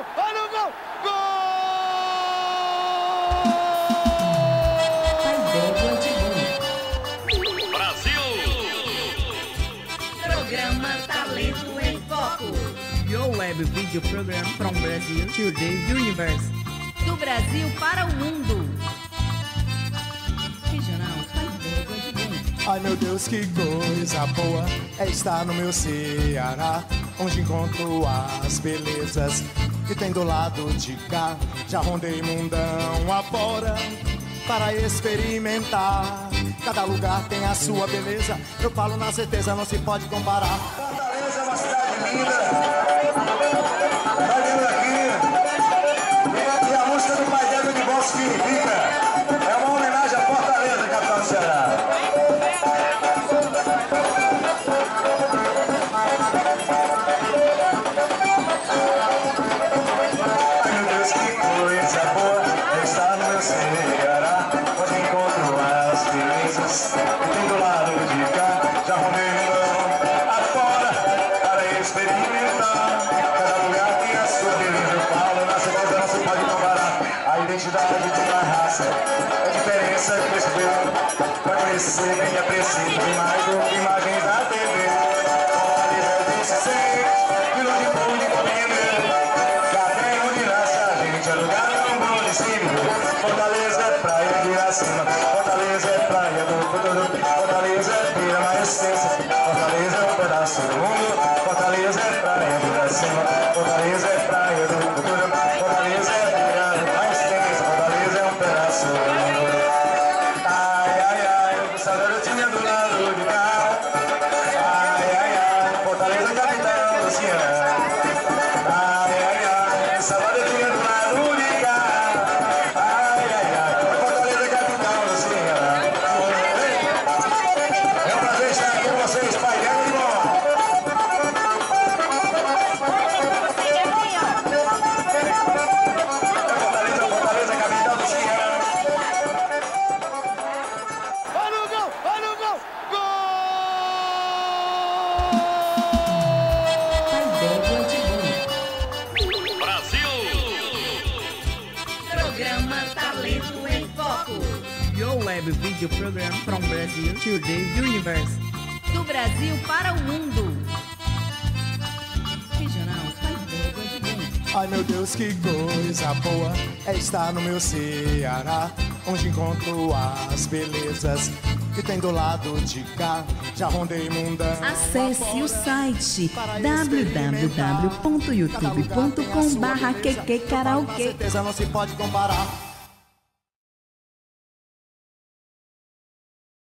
gol! Olha o gol! Gol! Brasil! Programa Talento em Foco. Your web video program from Brazil to the universe. Do Brasil para o mundo. Regional de. Ai meu Deus, que coisa boa é estar no meu Ceará, onde encontro as belezas que tem do lado de cá. Já rondei mundão afora para experimentar. Cada lugar tem a sua beleza, eu falo na certeza, não se pode comparar. Fortaleza é uma cidade linda. Diferença que esse veio pra conhecer bem aprecie demais do que imagens da TV. Fortaleza desse ser, filho de povo de compreender. Cadê onde nasce a gente? É lugar tão bom de viver. Fortaleza é praia de Iracema. Fortaleza é praia do futuro. Fortaleza é vira mais extensa. Fortaleza é um pedaço do mundo. Fortaleza é web video program from Brazil to the universe. Do Brasil para o mundo. Regional. Ai meu Deus, que coisa boa é estar no meu Ceará, onde encontro as belezas que tem do lado de cá. Já rondei mundão. Acesse o site www.youtube.com/barra karaokê. certeza não se pode comparar.